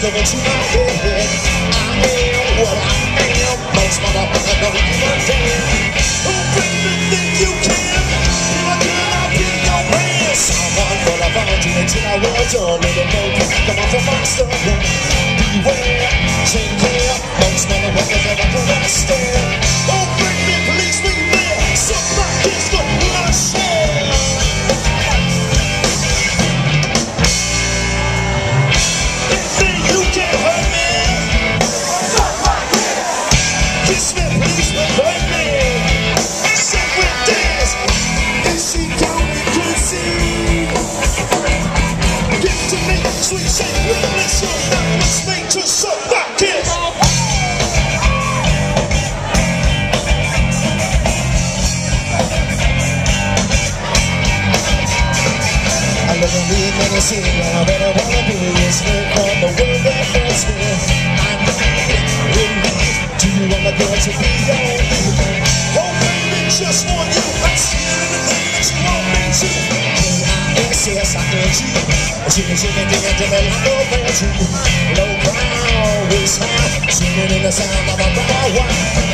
coming to my head. I am what I am. Most motherfuckers don't give a damn. Think you can? Be my girl, I'll be your man. Someone of until I was a little more. Come on from my stomach. Beware, take care. Most motherfuckers never can understand. In the inner city, I wanna be is from the world that knows me. I need it, really. Do you want my girl to be your lead? Oh baby, just want you. I see everything that you want me to. K-I-S-S-I-N-G like no country Low brow, Singing in the sound of a wine